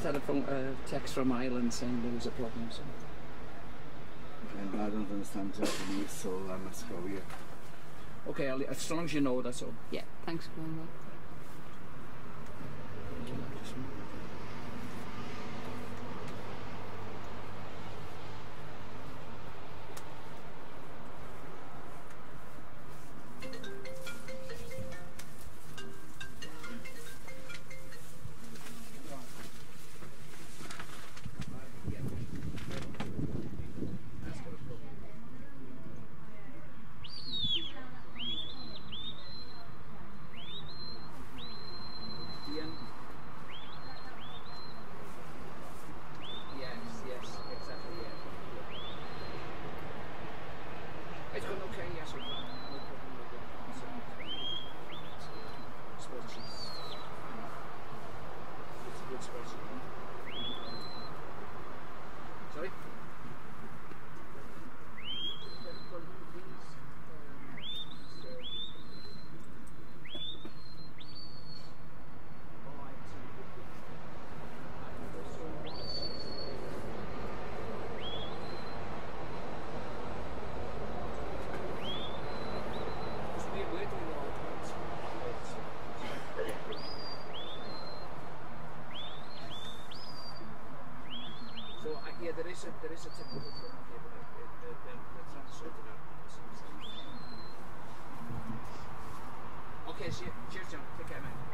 just had a phone, uh, text from Ireland saying there was a problem. So. And I don't understand Japanese, so I must go here. Okay, I'll, as long as you know, that's all. Yeah, thanks for going back. Okay. Cheers, John. Take care, man.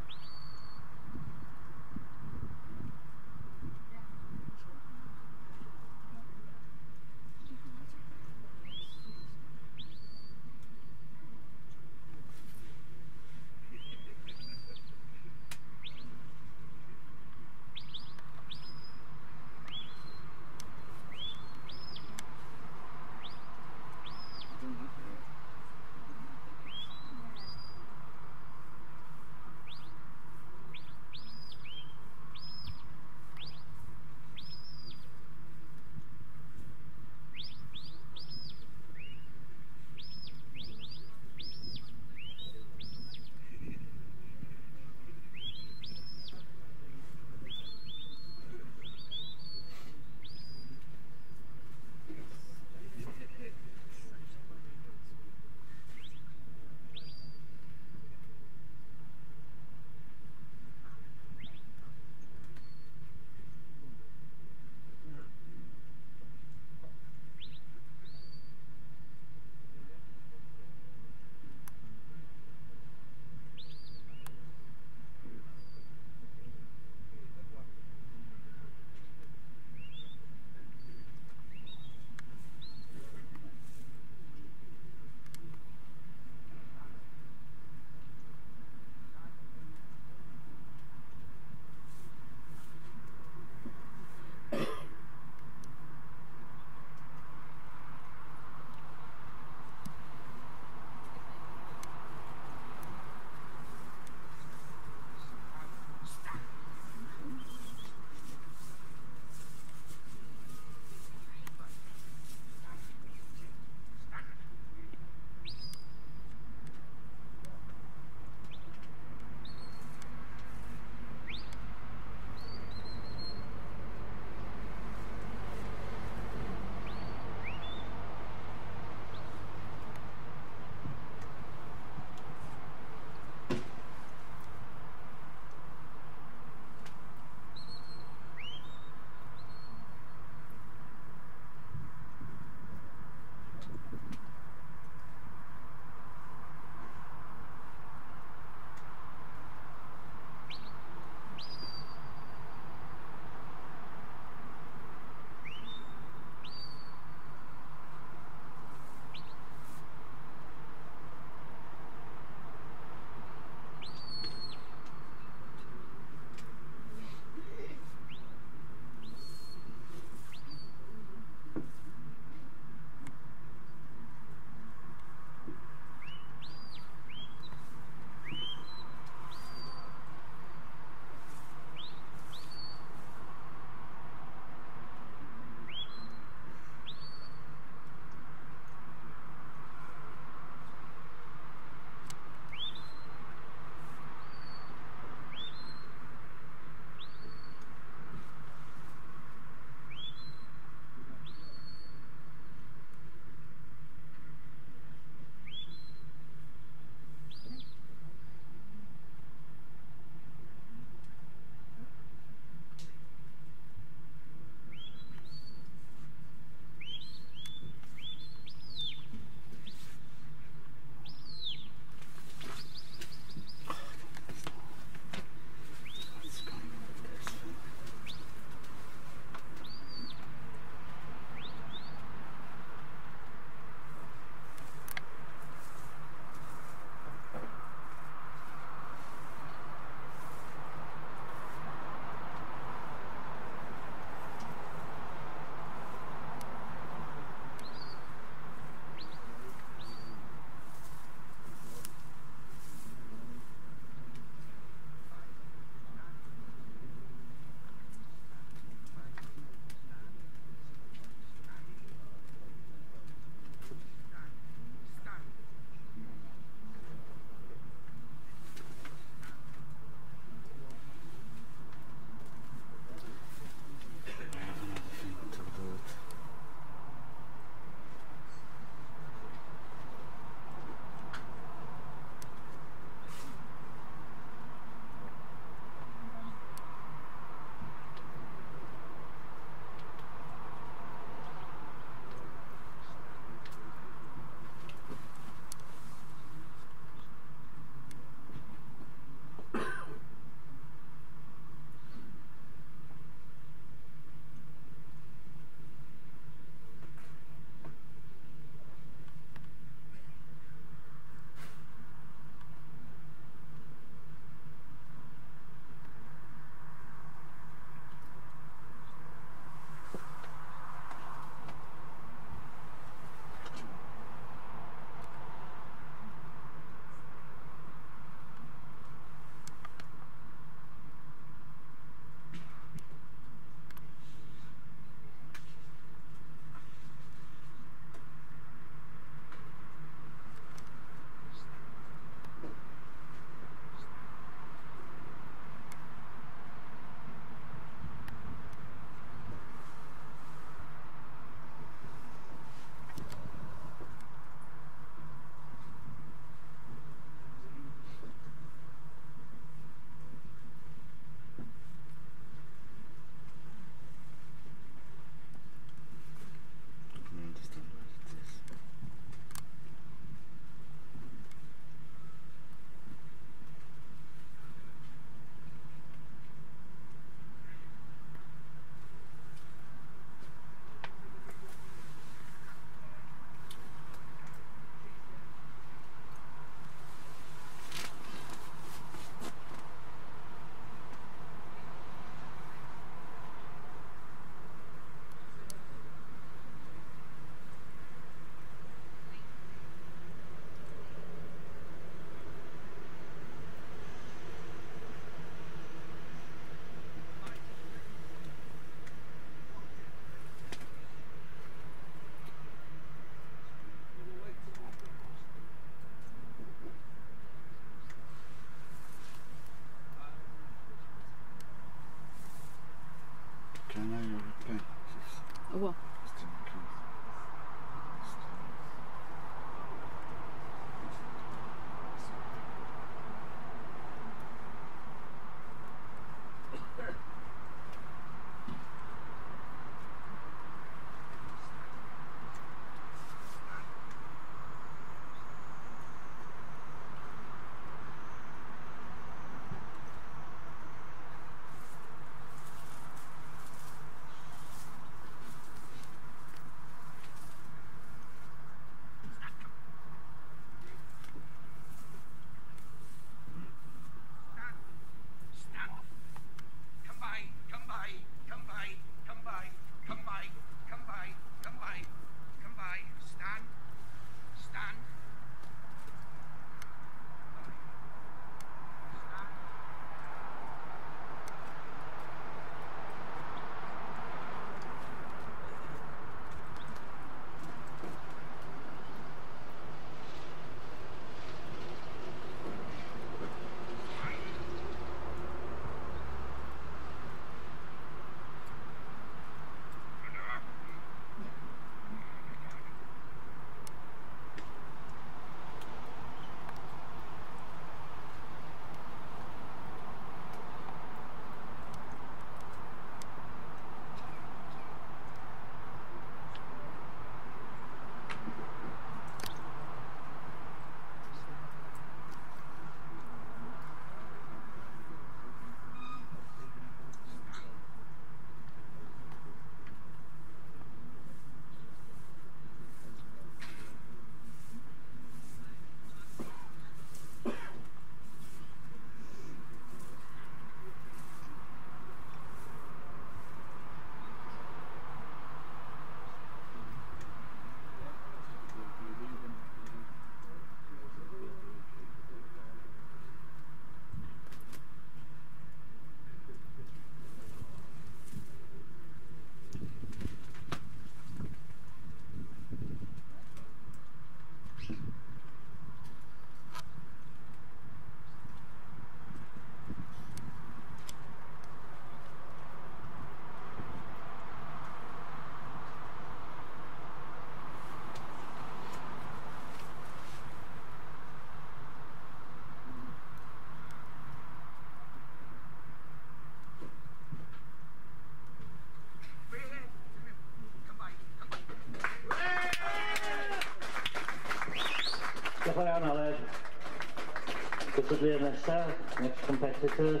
Gysydlu'r nesaf, next competitor,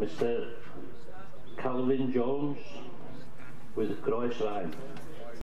Mr Calvin Jones with Line.